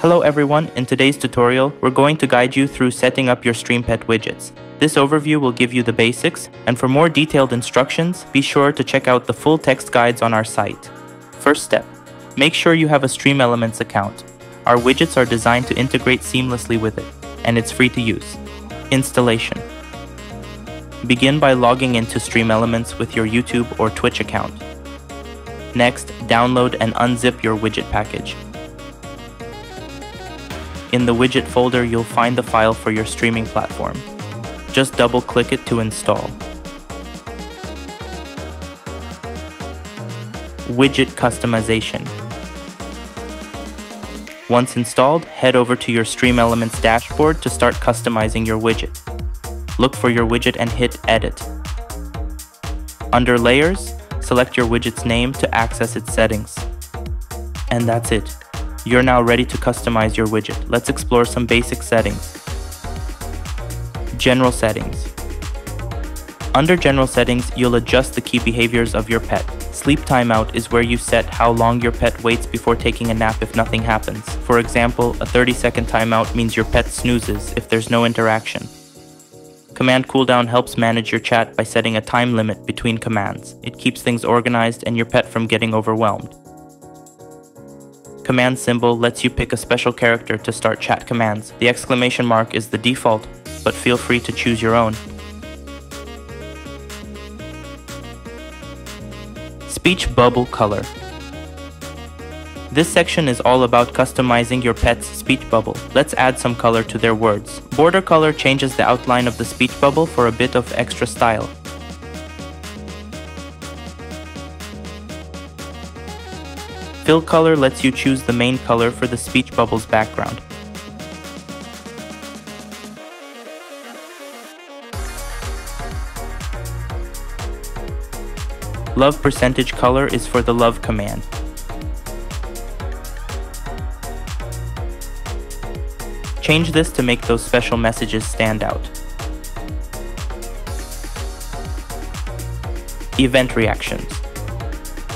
Hello everyone, in today's tutorial, we're going to guide you through setting up your StreamPet widgets. This overview will give you the basics, and for more detailed instructions, be sure to check out the full text guides on our site. First step, make sure you have a StreamElements account. Our widgets are designed to integrate seamlessly with it, and it's free to use. Installation. Begin by logging into StreamElements with your YouTube or Twitch account. Next, download and unzip your widget package. In the widget folder, you'll find the file for your streaming platform. Just double click it to install. Widget customization. Once installed, head over to your StreamElements dashboard to start customizing your widget. Look for your widget and hit Edit. Under Layers, select your widget's name to access its settings. And that's it. You're now ready to customize your widget. Let's explore some basic settings. General Settings Under General Settings, you'll adjust the key behaviors of your pet. Sleep timeout is where you set how long your pet waits before taking a nap if nothing happens. For example, a 30 second timeout means your pet snoozes if there's no interaction. Command cooldown helps manage your chat by setting a time limit between commands. It keeps things organized and your pet from getting overwhelmed command symbol lets you pick a special character to start chat commands. The exclamation mark is the default, but feel free to choose your own. Speech Bubble Color This section is all about customizing your pet's speech bubble. Let's add some color to their words. Border color changes the outline of the speech bubble for a bit of extra style. Fill color lets you choose the main color for the speech bubble's background. Love percentage color is for the love command. Change this to make those special messages stand out. Event reactions.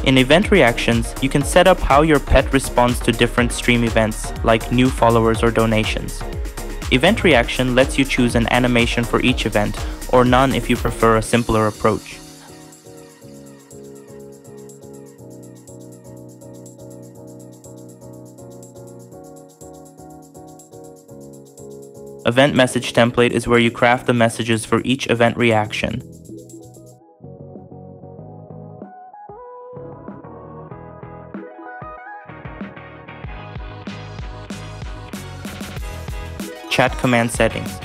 In event reactions, you can set up how your pet responds to different stream events, like new followers or donations. Event reaction lets you choose an animation for each event, or none if you prefer a simpler approach. Event message template is where you craft the messages for each event reaction. Chat Command Settings.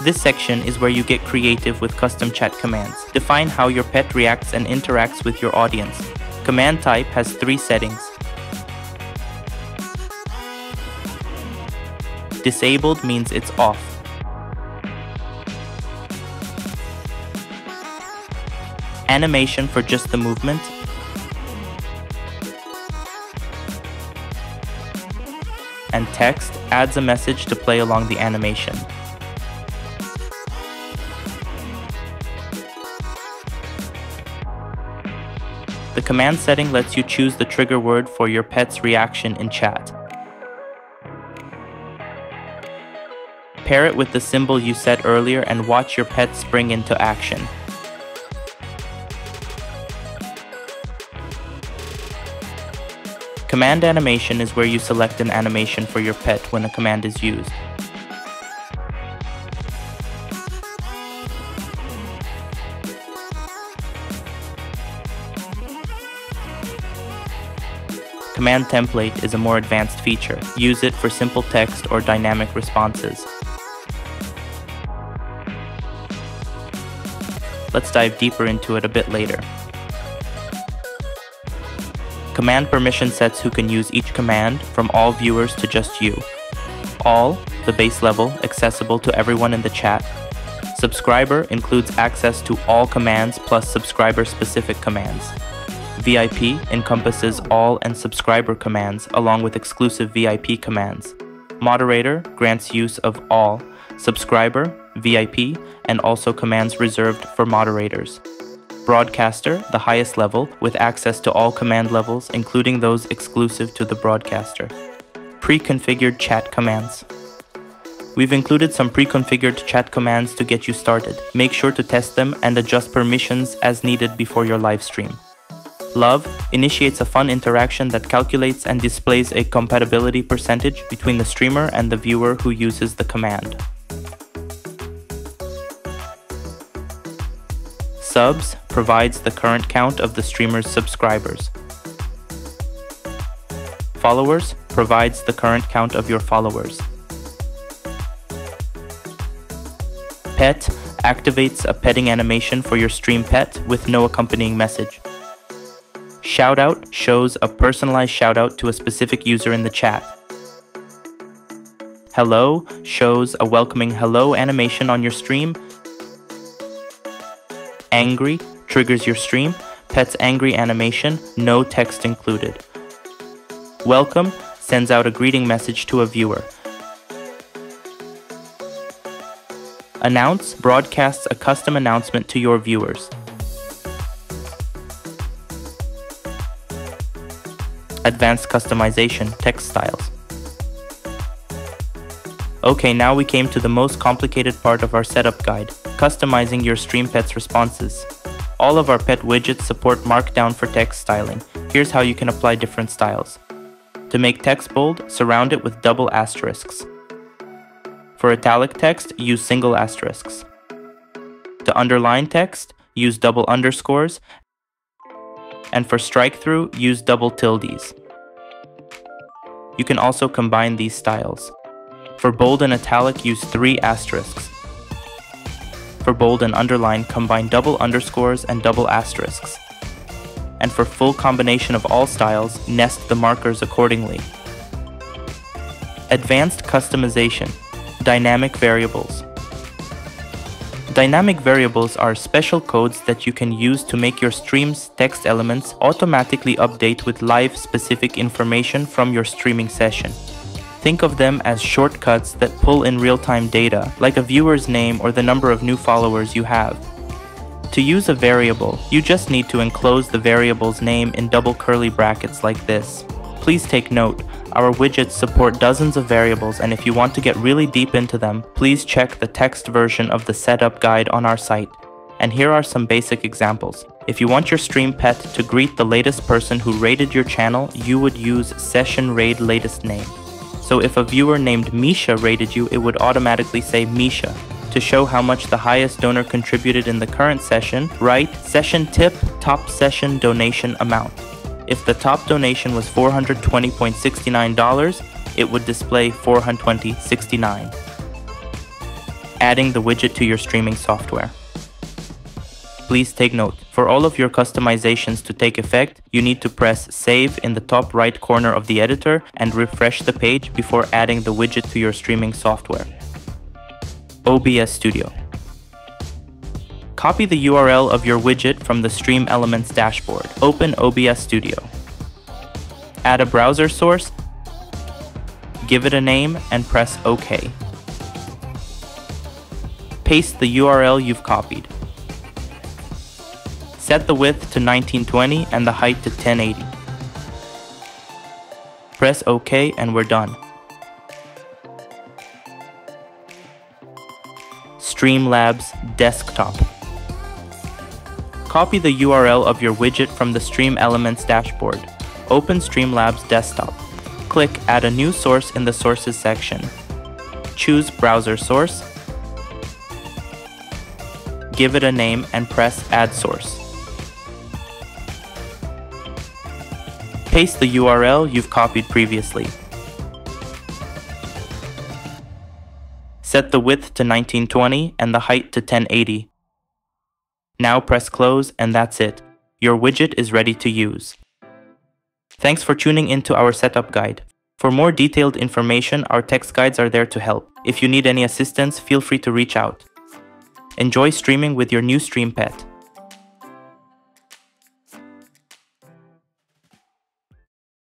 This section is where you get creative with custom chat commands. Define how your pet reacts and interacts with your audience. Command type has three settings. Disabled means it's off. Animation for just the movement and text adds a message to play along the animation. The command setting lets you choose the trigger word for your pet's reaction in chat. Pair it with the symbol you set earlier and watch your pet spring into action. Command animation is where you select an animation for your pet when a command is used. Command template is a more advanced feature. Use it for simple text or dynamic responses. Let's dive deeper into it a bit later. Command permission sets who can use each command from all viewers to just you. All, the base level, accessible to everyone in the chat. Subscriber includes access to all commands plus subscriber specific commands. VIP encompasses all and subscriber commands along with exclusive VIP commands. Moderator grants use of all, subscriber, VIP, and also commands reserved for moderators. Broadcaster, the highest level, with access to all command levels, including those exclusive to the broadcaster. pre-configured chat commands. We've included some pre-configured chat commands to get you started. Make sure to test them and adjust permissions as needed before your live stream. Love initiates a fun interaction that calculates and displays a compatibility percentage between the streamer and the viewer who uses the command. Subs provides the current count of the streamer's subscribers. Followers provides the current count of your followers. Pet activates a petting animation for your stream pet with no accompanying message. Shoutout shows a personalized shoutout to a specific user in the chat. Hello shows a welcoming hello animation on your stream. Angry triggers your stream. Pet's angry animation, no text included. Welcome sends out a greeting message to a viewer. Announce broadcasts a custom announcement to your viewers. Advanced customization text styles. Okay, now we came to the most complicated part of our setup guide, customizing your stream pet's responses. All of our pet widgets support Markdown for text styling. Here's how you can apply different styles. To make text bold, surround it with double asterisks. For italic text, use single asterisks. To underline text, use double underscores. And for strike through, use double tildes. You can also combine these styles. For bold and italic, use three asterisks. For bold and underline, combine double underscores and double asterisks and for full combination of all styles, nest the markers accordingly. Advanced Customization Dynamic Variables Dynamic variables are special codes that you can use to make your stream's text elements automatically update with live specific information from your streaming session. Think of them as shortcuts that pull in real-time data, like a viewer's name or the number of new followers you have. To use a variable, you just need to enclose the variable's name in double curly brackets like this. Please take note, our widgets support dozens of variables and if you want to get really deep into them, please check the text version of the setup guide on our site. And here are some basic examples. If you want your stream pet to greet the latest person who rated your channel, you would use session raid latest name. So if a viewer named Misha rated you, it would automatically say Misha. To show how much the highest donor contributed in the current session, write session tip top session donation amount. If the top donation was $420.69, it would display 420.69. Adding the widget to your streaming software. Please take note, for all of your customizations to take effect, you need to press save in the top right corner of the editor and refresh the page before adding the widget to your streaming software. OBS Studio. Copy the URL of your widget from the Stream Elements dashboard. Open OBS Studio. Add a browser source, give it a name, and press OK. Paste the URL you've copied. Set the width to 1920 and the height to 1080. Press OK and we're done. Streamlabs desktop. Copy the URL of your widget from the Stream Elements dashboard. Open Streamlabs desktop. Click Add a new source in the Sources section. Choose Browser Source. Give it a name and press Add Source. Paste the URL you've copied previously. Set the width to 1920 and the height to 1080. Now press close and that's it. Your widget is ready to use. Thanks for tuning into our setup guide. For more detailed information, our text guides are there to help. If you need any assistance, feel free to reach out. Enjoy streaming with your new stream pet.